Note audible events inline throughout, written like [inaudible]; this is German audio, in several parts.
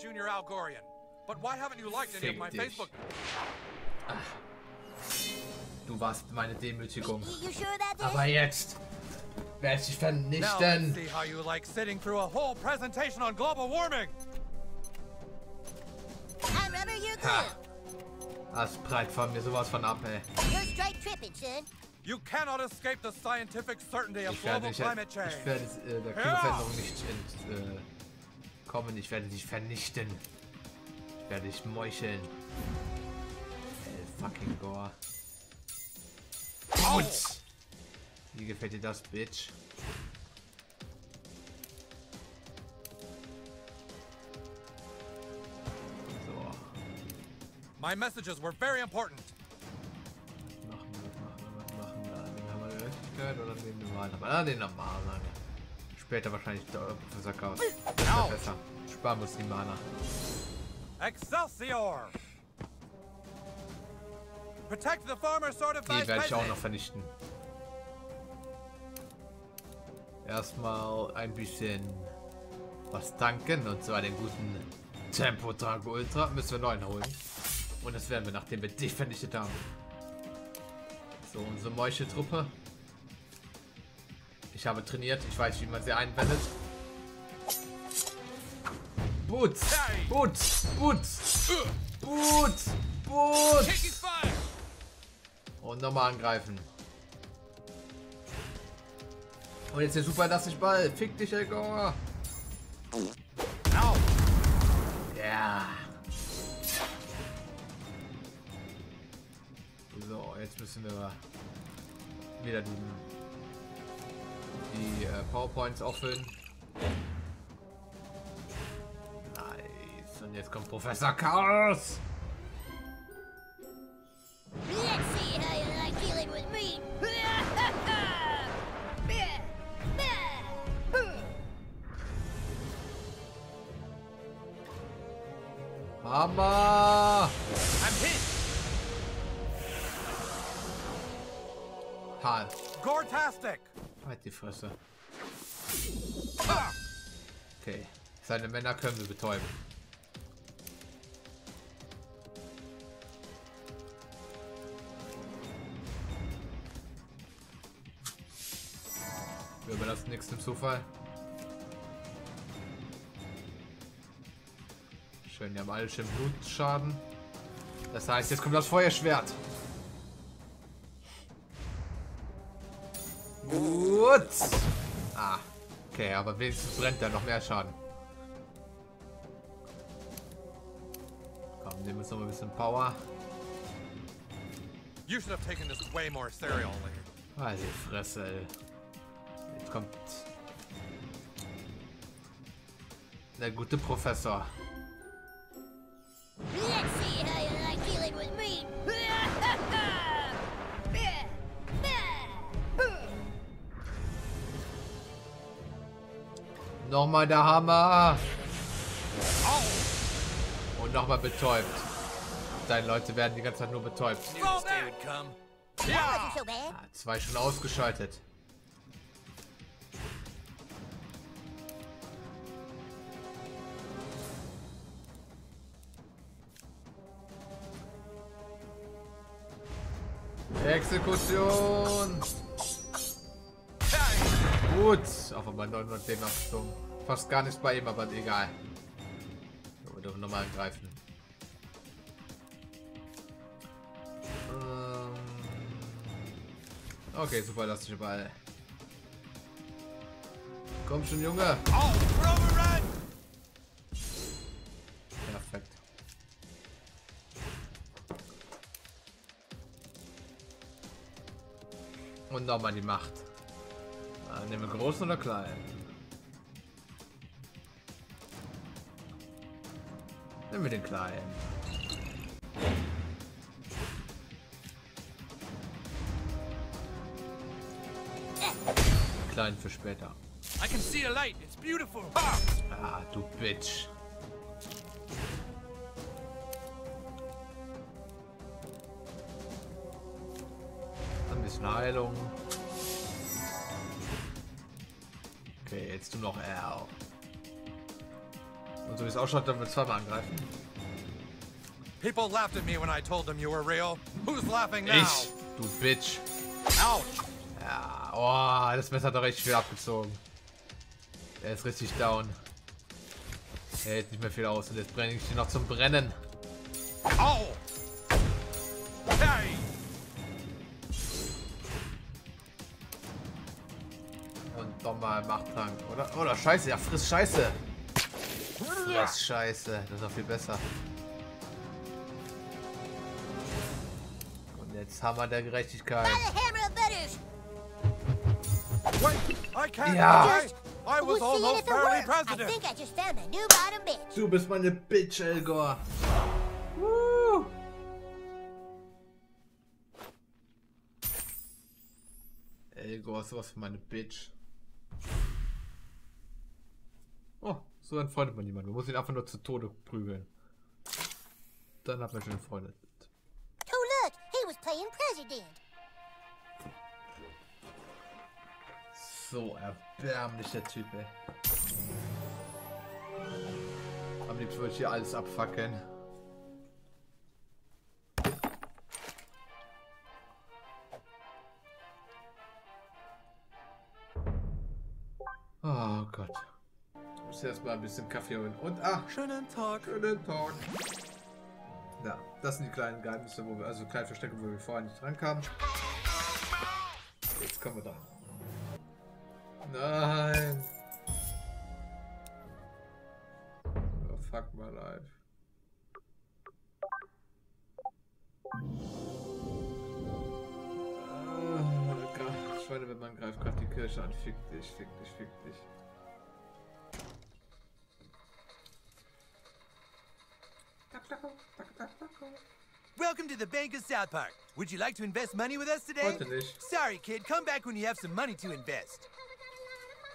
Junior Algorian. But why haven't you liked any of my dich. Facebook? Ah, du warst meine Demütigung. You sure about this? Aber jetzt werde ich dich Now vernichten. see how you like sitting through a whole presentation on global warming. I remember you're Ha. good. Das breit von mir sowas von ab, ey. You're straight tripping, son. You cannot escape the scientific certainty of Ich werde, global dich, climate ich change. werde äh, der Klimaveränderung nicht äh, entkommen. ich werde dich vernichten. Ich werde dich meucheln. El fucking Gore. Putz! Wie gefällt dir das, Bitch? So. My messages were very important. Machen wir, machen wir, machen wir. Den haben wir Gerechtigkeit oder den normalen? Ah, den normalen. Später wahrscheinlich der Professor Chaos. Das ist ja besser. Sparen wir uns die Mana. Excelsior! Protect the farmer sort of Die werde ich auch noch vernichten. Erstmal ein bisschen was tanken und zwar den guten Tempo Trank Ultra. Müssen wir neuen holen. Und das werden wir, nachdem wir dich vernichtet haben. So, unsere Meucheltruppe. Ich habe trainiert, ich weiß, wie man sie einwendet. Boots! Boots! Boots! Boots! Boots! Und nochmal angreifen. Und jetzt der super lass dich Ball. Fick dich. Now, Ja. So, jetzt müssen wir wieder die, die äh, Powerpoints auffüllen. Nice. Und jetzt kommt Professor Chaos. Fresse. Okay. Seine Männer können wir betäuben. Wir überlassen nichts dem Zufall. Schön, die haben alle schön Blutschaden. Das heißt, jetzt kommt das Feuerschwert. Gut. Ah, okay, aber wenigstens brennt er noch mehr Schaden. Komm, nehmen wir uns noch ein bisschen Power. You should have taken this way more serially. Die Fresse. Jetzt kommt der gute Professor. Nochmal der Hammer. Und nochmal betäubt. Deine Leute werden die ganze Zeit nur betäubt. Zwei schon ausgeschaltet. Exekution! Gut, auf einmal 900 Leben Fast gar nichts bei ihm, aber egal. Wir dürfen nochmal angreifen. Ähm okay, super, lass dich Ball. Komm schon, Junge. Perfekt. Und nochmal die Macht. Ah, nehmen wir groß oder klein? Nehmen wir den kleinen. Klein für später. I can see a light. It's beautiful. Ah! Ah, du Bitch. Ein bisschen Heilung. Okay, jetzt du noch R. So wie es ausschaut, dann wird zweimal angreifen. People laughed at me when I told them you were real. Who's laughing now? Ich, du Bitch. Ouch! Ja, oh, das Messer hat doch richtig viel abgezogen. Er ist richtig down. Er hält nicht mehr viel aus und jetzt brenne ich ihn noch zum Brennen. Au! Hey! Und nochmal Machttrank, oder? Oder Scheiße, ja, friss Scheiße. Friss Scheiße, das ist noch viel besser. Und jetzt Hammer der Gerechtigkeit. Ja. was. Du bist meine Bitch, Elgor. Woo. Elgor ist sowas für meine Bitch. Oh, so entfreundet man jemanden. Man muss ihn einfach nur zu Tode prügeln. Dann hat man schon Freunde. Oh, look! He was playing president. So erbärmlich der Typ, ey. Am liebsten würde ich hier alles abfackeln. Oh Gott. Muss erstmal ein bisschen Kaffee holen. Und ah, Schönen Tag. schönen Tag. Ja, das sind die kleinen Geheimnisse, wo wir, also kleine Verstecke, wo wir vorher nicht rankamen. Jetzt kommen wir da. Nein. Oh, fuck my life. Ah, Gra- Schweine, wenn man greift gerade die Kirche an. Fick dich, fick dich, fick dich. Welcome to the Bank of South Park. Would you like to invest money with us today? Sorry, kid. Come back when you have some money to invest.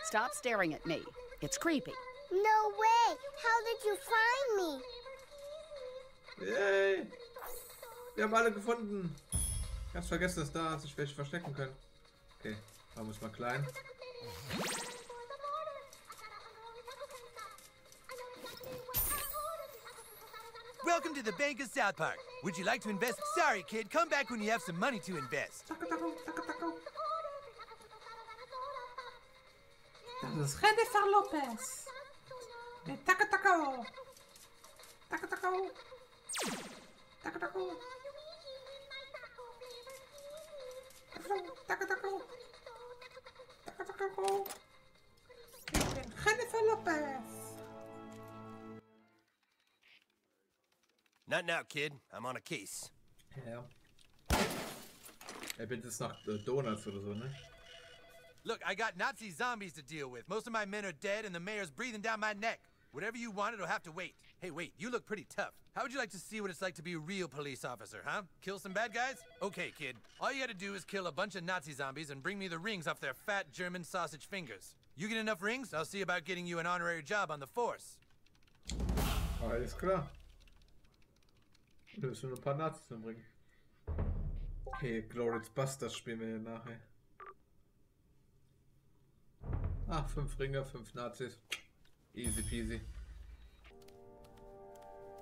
Stop staring at me. It's creepy. No way! How did you find me? Yay! Wir haben alle gefunden. Ganz vergessen, dass da sich welche verstecken können. Okay, machen wir es mal klein. Welcome to the Bank of South Park. Would you like to invest? Sorry, kid. Come back when you have some money to invest. Ist Jennifer Lopez. Mit Taco Taco. Taco Taco. Taco Taco. Taco Taco. Taco Taco. Jennifer Lopez. Not now, kid. I'm on a case. Ja. Er bittet jetzt nach äh, Donuts oder so, ne? Look, I got Nazi zombies to deal with. Most of my men are dead, and the mayor's breathing down my neck. Whatever you want, it'll have to wait. Hey, wait, you look pretty tough. How would you like to see what it's like to be a real police officer, huh? Kill some bad guys? Okay, kid. All you gotta do is kill a bunch of Nazi zombies and bring me the rings off their fat German sausage fingers. You get enough rings, I'll see about getting you an honorary job on the force. Alles klar. Wir müssen nur ein paar Nazis umbringen. Okay, Glorious Busters spielen wir hier nachher. Ah, fünf Ringe, fünf Nazis. Easy peasy.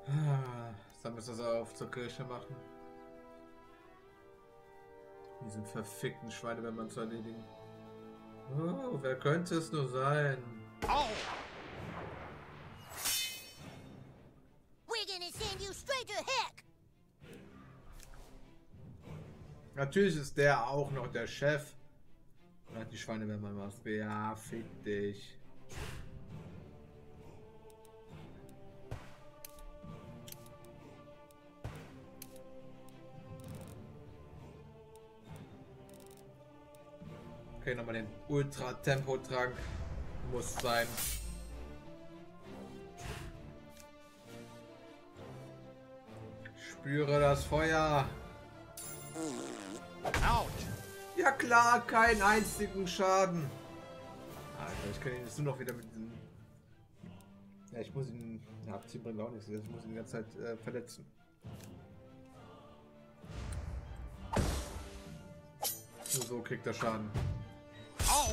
Ah, Dann müssen wir es auf zur Kirche machen. Diesen verfickten Schweinemann zu erledigen. Oh, wer könnte es nur sein? We're gonna send you straight to heck! Natürlich ist der auch noch der Chef. Und die Schweinemann-Maske. Ja, fick dich. Okay, nochmal den Ultra-Tempo-Trank. Muss sein. Spüre das Feuer. Ja klar, keinen einzigen Schaden. Alter, ich kann ihn jetzt nur noch wieder mit diesem... Ja, ich muss ihn... Ja, abziehen bringt auch nichts. Ich muss ihn die ganze Zeit äh, verletzen. Nur so kriegt er Schaden. Au!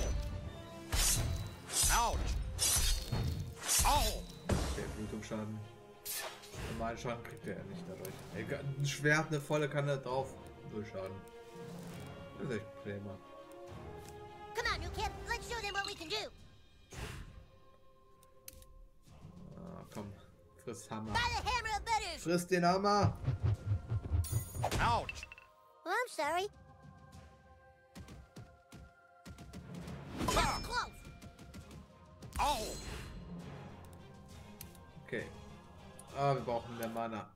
Ouch! Au! Okay, du Blutungsschaden. Normalen Schaden kriegt er ja nicht dadurch. Ein Schwert, eine volle Kanne drauf, null Schaden. Das ist echt prima. Come on, new kid. Let's show them what we can do. Ah, komm, friss Hammer. By the hammer of butters. Friss den Hammer! Ouch! Oh, I'm sorry. Was close. Oh! Okay. Ah, wir brauchen mehr Mana.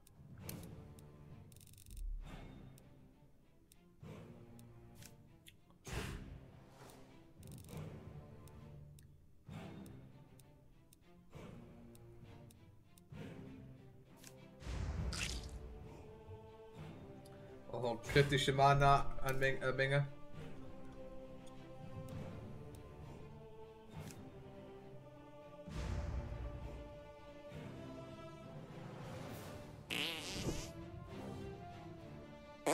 Kritische Mana-Menge. Äh.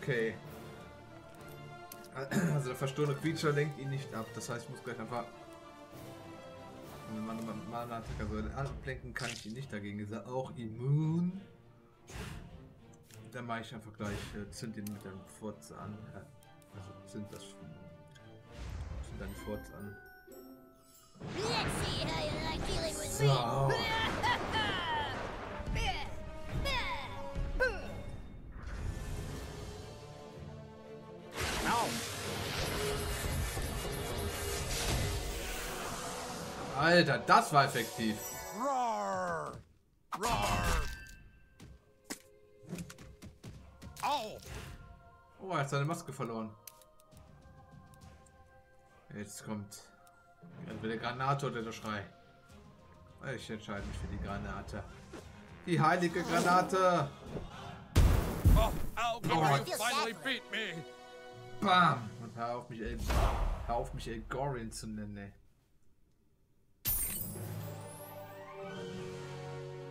Okay. Also der verstohlene Creature lenkt ihn nicht ab. Das heißt, ich muss gleich einfach... Wenn man einen Mana-Attacker so ablenken kann ich ihn nicht. Dagegen ist er auch immun. Dann mache ich einfach gleich, äh, zünd ihn mit dem Furz an. Äh, also zünd das... Zünd deinen Furz an. So. Alter, das war effektiv. Seine Maske verloren. Jetzt kommt entweder Granate oder der Schrei. Ich entscheide mich für die Granate. Die heilige Granate. Oh, finally sad. beat me! Bam. Und hör auf mich, El, hör auf mich El Gorin zu nennen. ey.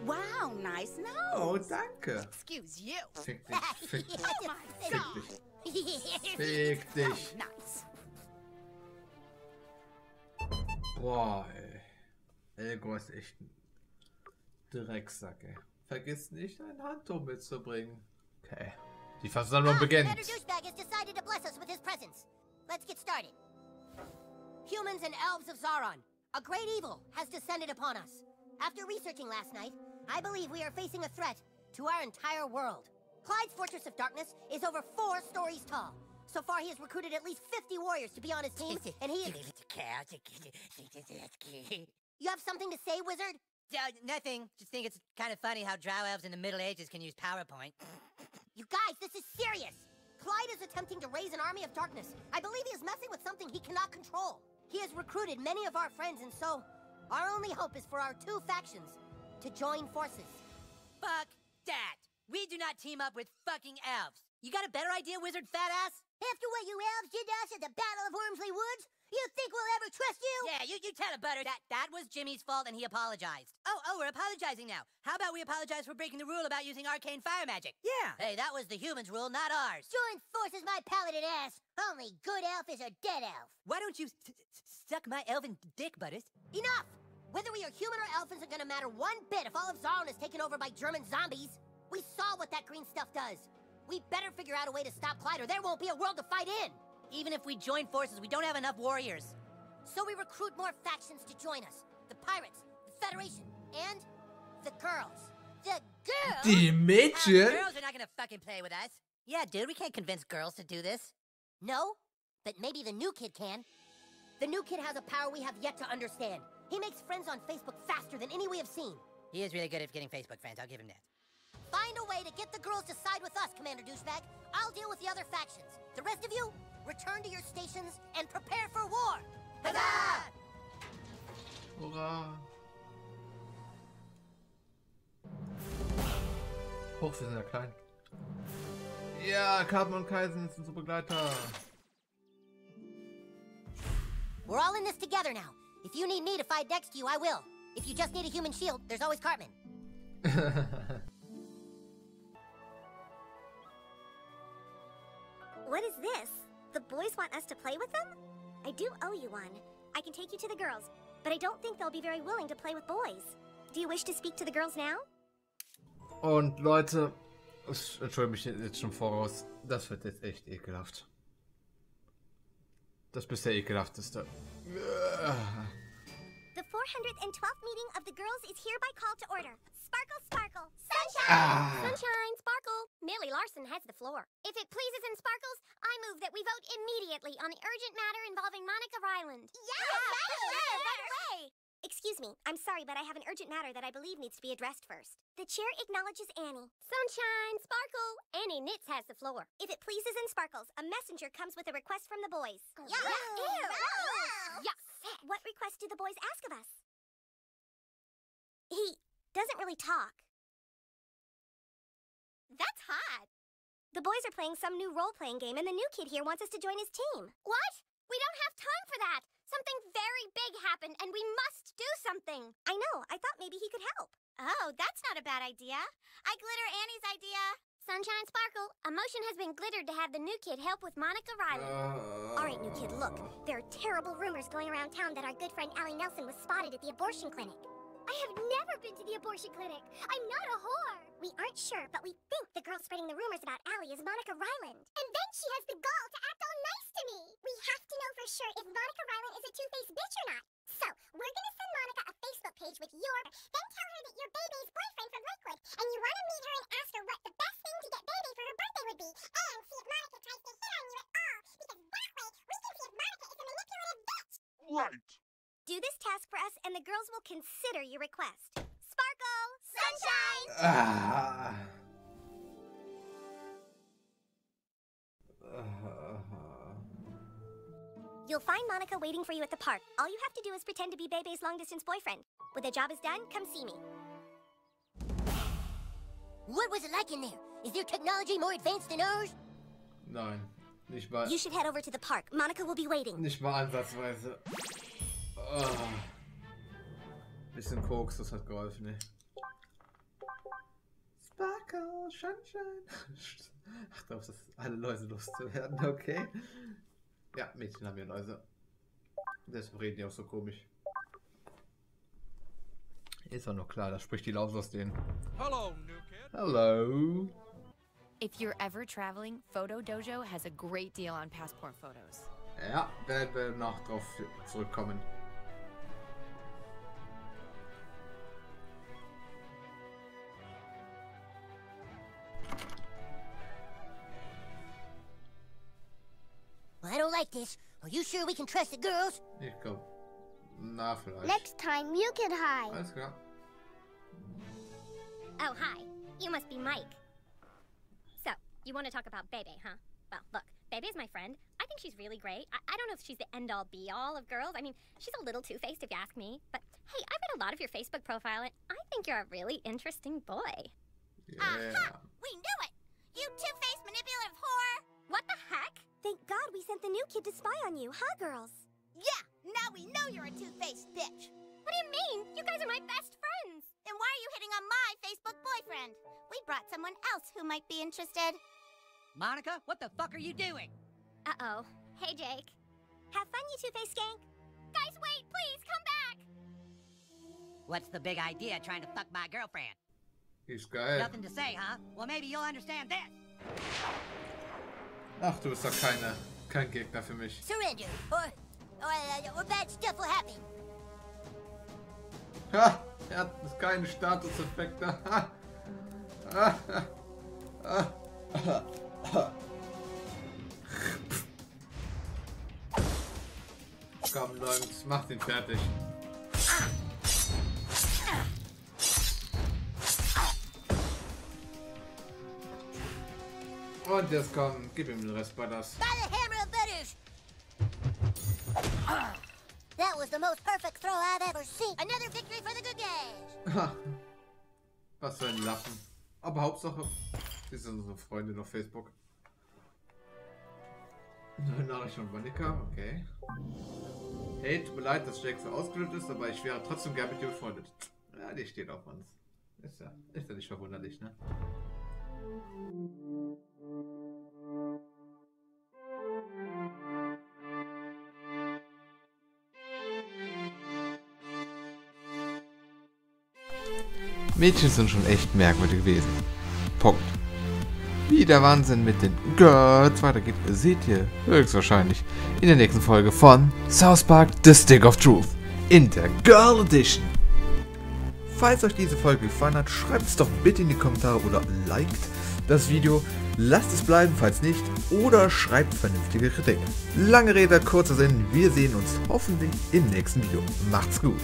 Wow, nice nose. Oh, danke. Excuse you. Fick dich, fick [laughs] dich, Oh fick dich, fick dich. Nice. Boah, ey. Elgor ist echt ein Drecksack, ey. Vergiss nicht, ein Handtuch mitzubringen. Okay. Die Versammlung Ah, beginnt. Humans and elves of Zaron, a great evil has descended upon us. After researching last night, I believe we are facing a threat to our entire world. Clyde's Fortress of Darkness is over four stories tall. So far, he has recruited at least 50 warriors to be on his team, [laughs] and he is... You have something to say, wizard? Uh, nothing. Just think it's kind of funny how drow elves in the Middle Ages can use PowerPoint. [laughs] You guys, this is serious! Clyde is attempting to raise an army of darkness. I believe he is messing with something he cannot control. He has recruited many of our friends, and so our only hope is for our two factions to join forces. Fuck that. We do not team up with fucking elves. You got a better idea, wizard fat ass? After what you elves did to us at the Battle of Wormsley Woods, you think we'll ever trust you? Yeah, you, you tell it, Butter. That that was Jimmy's fault and he apologized. Oh, oh, we're apologizing now. How about we apologize for breaking the rule about using arcane fire magic? Yeah. Hey, that was the humans' rule, not ours. Join forces, my paladin ass. Only good elf is a dead elf. Why don't you s- s- suck my elven dick, Butters? Enough! Whether we are human or elf isn't gonna matter one bit if all of Zaron is taken over by German zombies. We saw what that green stuff does. We better figure out a way to stop Clyde or there won't be a world to fight in. Even if we join forces, we don't have enough warriors. So we recruit more factions to join us. The pirates, the Federation, and the girls. The girls? Die Uh, Mädchen? girls are not gonna fucking play with us. Yeah, dude, we can't convince girls to do this. No, but maybe the new kid can. The new kid has a power we have yet to understand. He makes friends on Facebook faster than any we have seen. He is really good at getting Facebook friends, I'll give him that. Find a way to get the girls to side with us, Commander Douchebag. I'll deal with the other factions. The rest of you, return to your stations and prepare for war. Huzzah! Hurra! Hoch, wir sind ja klein. Ja, Carmen und Kaisen sind unsere Begleiter. We're all in this together now. If you need me to fight next to you, I will. If you just need a human shield, there's always Cartman. [laughs] What is this? The boys want us to play with them? I do owe you one. I can take you to the girls. but I don't think they'll be very willing to play with boys. Do you wish to speak to the girls now? Und Leute, ich entschuldige mich jetzt schon voraus. Das wird jetzt echt ekelhaft. Das bisher ekelhafteste. The 412th meeting of the girls is hereby called to order. Sparkle, sparkle, ah. sunshine! Sunshine, sparkle. Millie Larson has the floor. If it pleases and sparkles, I move that we vote immediately on the urgent matter involving Monica Ryland. Yeah, for sure, right away. Excuse me, I'm sorry, but I have an urgent matter that I believe needs to be addressed first. The chair acknowledges Annie. Sunshine, sparkle. Annie Nitz has the floor. If it pleases and sparkles, a messenger comes with a request from the boys. Oh, yeah. Ew. Yuck. What request do the boys ask of us? He doesn't really talk. That's hot. The boys are playing some new role playing game, and the new kid here wants us to join his team. What? We don't have time for that. Something very big happened, and we must do something. I know. I thought maybe he could help. Oh, that's not a bad idea. I glitter Annie's idea. Sunshine Sparkle, a motion has been glittered to have the new kid help with Monica Riley. All right, new kid, look. There are terrible rumors going around town that our good friend Allie Nelson was spotted at the abortion clinic. I have never been to the abortion clinic. I'm not a whore. We aren't sure, but we think the girl spreading the rumors about Allie is Monica Ryland. And then she has the gall to act all nice to me. We have to know for sure if Monica Ryland is a two-faced bitch or not. So, we're gonna send Monica a Facebook page with your, then tell her that you're Bebe's boyfriend from Lakewood, and you wanna meet her and ask her what the best thing to get Bebe for her birthday would be, and see if Monica tries to hit on you at all, because that way we can see if Monica is a manipulative bitch. Right. Do this task for us, and the girls will consider your request. Sparkle! Sunshine! Ah. [sighs] You'll find Monica waiting for you at the park. All you have to do is pretend to be Bebe's long distance boyfriend. When the job is done, come see me. What was it like in there? Is their technology more advanced than ours? Nein, nicht mal, You should head over to the park. Monica will be waiting. nicht mal ansatzweise. Ah. Bisschen Koks, das hat geholfen, ne? Sparkle, Sunshine. [laughs] Ach, darauf, dass alle Läuse loszuwerden, okay. Ja, Mädchen haben ja Läuse. Deshalb reden die auch so komisch. Ist auch noch klar, da spricht die Laus aus denen. Hello, new kid. Hello. If you're ever traveling, Photo Dojo has a great deal on passport photos. Ja, werden wir noch drauf zurückkommen. Well, I don't like this. Are you sure we can trust the girls? Ich glaube, na vielleicht. Next time, you can hide. Alles klar. Oh, hi. You must be Mike. So, you want to talk about Bebe, huh? Well, look, Bebe's my friend. I think she's really great. I, I don't know if she's the end all be all of girls. I mean, she's a little two faced if you ask me. But hey, I read a lot of your Facebook profile, and I think you're a really interesting boy. Yeah. We knew it! You two faced manipulative whore! What the heck? Thank God we sent the new kid to spy on you, huh, girls? Yeah, now we know you're a two-faced bitch. What do you mean? You guys are my best friends! Then why are you hitting on my Facebook boyfriend? We brought someone else who might be interested. Monica, what the fuck are you doing? Uh oh. Hey, Jake. Have fun, you two faced skank. Guys, wait, please, come back! What's the big idea trying to fuck my girlfriend? Ist geil. Nothing to say, huh? Well, maybe you'll understand this. Ach, du bist doch keine, kein Gegner für mich. Surrender, or, or, uh, or bad stuff will happen. Ha! Er hat keine Statuseffekte. [laughs] Komm, Jungs, mach den fertig. Und jetzt komm, gib ihm den Rest bei das. By the hammer of Butters! That was the most perfect throw I've ever seen. Another victory for the good guys. Was für ein Lachen. Aber Hauptsache, wir sind unsere Freundin auf Facebook. Neue Nachricht von Monika, okay. Hey, tut mir leid, dass Jake so ausgelöst ist, aber ich wäre trotzdem gern mit dir befreundet. Ja, die steht auf uns. Ist ja, ist ja nicht verwunderlich, ne? Mädchen sind schon echt merkwürdig gewesen. Punkt. Wie der Wahnsinn mit den Girls weitergeht, seht ihr höchstwahrscheinlich in der nächsten Folge von South Park The Stick of Truth in der Girl Edition. Falls euch diese Folge gefallen hat, schreibt es doch bitte in die Kommentare oder liked das Video. Lasst es bleiben, falls nicht, oder schreibt vernünftige Kritik. Lange Rede, kurzer Sinn, wir sehen uns hoffentlich im nächsten Video. Macht's gut.